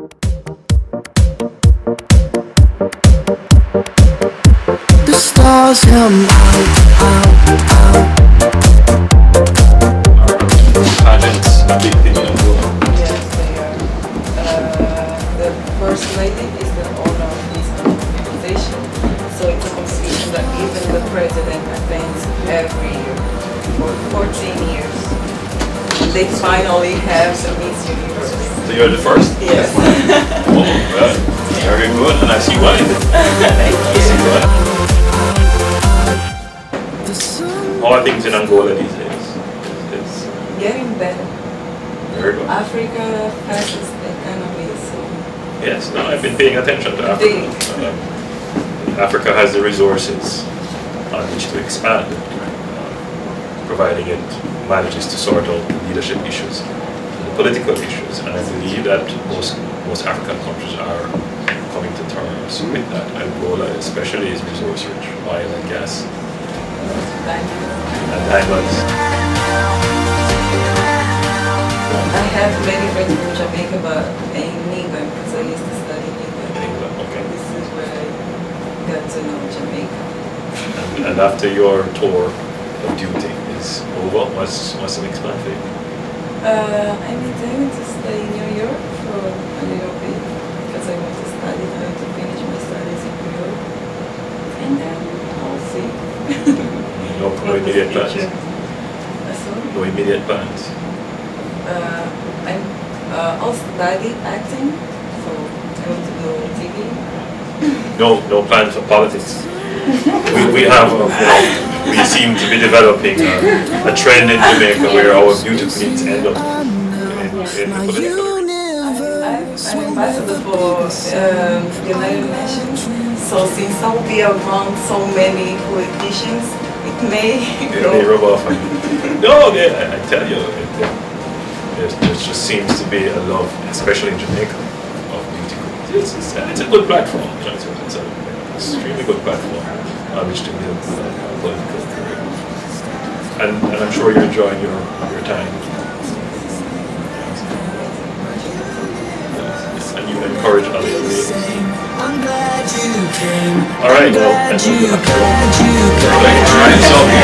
The stars come out. Uh, the first lady is the owner of this. So it's a competition that even the president attends every year for 14 years. They finally have the Miss Universe. So you're the first? Yes. Oh, well, very good, and I see why. Thank I you. see why. The sun How are things in Angola these days? It's Getting better. very good. Africa fastest economy, so Yes, no, I've been paying attention to Africa. Um, Africa has the resources on which to expand, uh, providing it manages to sort out the leadership issues, political issues, and I believe that most most African countries are coming to terms with that. Angola, especially, is resource rich, oil and gas diamond. and diamonds. I have many friends from Jamaica, but in England, because I used to study in in England. England. Okay. This is where I got to know Jamaica. And, and after your tour of duty is over, what's what's the next plan for you? Uh, I'm intending to stay in New York for a little bit because I want to study, want to finish my studies in New York. And then I'll see. No, no immediate plans. Uh, sorry? No immediate plans. Uh, I'm, uh, I'll study acting, so I want to do TV. No, no plans for politics. We, we have, uh, you know, we seem to be developing a, a trend in Jamaica where our beauty queens end up in, in my the political. arena. I'm ambassador for um, United Nations, so since I'll be around so many politicians, it may It may rub off. No, they, I, I tell you, it, there, just seems to be a love, especially in Jamaica, of beauty queens. It's, it's, a, it's a good platform, you know, it's, a, it's a extremely good platform which to build a political career. And, and I'm sure you're enjoying your, your time. And you encourage others. young ladies. I'm glad you came. All right, well, Glad that's glad you All right, so,